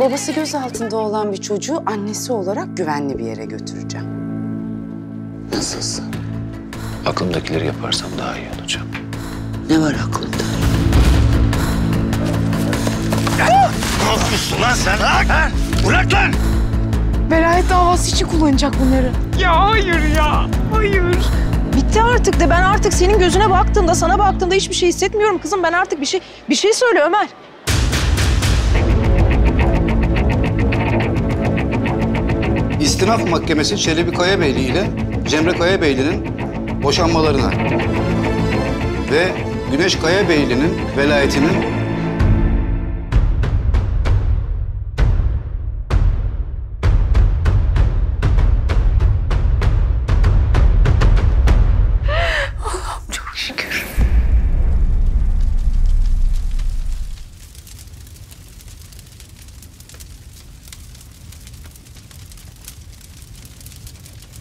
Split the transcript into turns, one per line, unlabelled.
Babası gözaltında olan bir çocuğu annesi olarak güvenli bir yere götüreceğim.
Nasılsa. Aklımdakileri yaparsam daha iyi olacağım.
Ne var aklında?
Ne yapıyorsun lan sen? Ha? Bırak lan!
Velayet davası için kullanacak bunları. Ya hayır ya. Hayır.
Bitti artık de ben artık senin gözüne baktığımda sana baktığımda hiçbir şey hissetmiyorum kızım. Ben artık bir şey bir şey söyle Ömer.
İstinaf Mahkemesi Çelebi Kayabeyli ile Cemre Kayabeyli'nin boşanmalarına ve Güneş Kayabeyli'nin velayetinin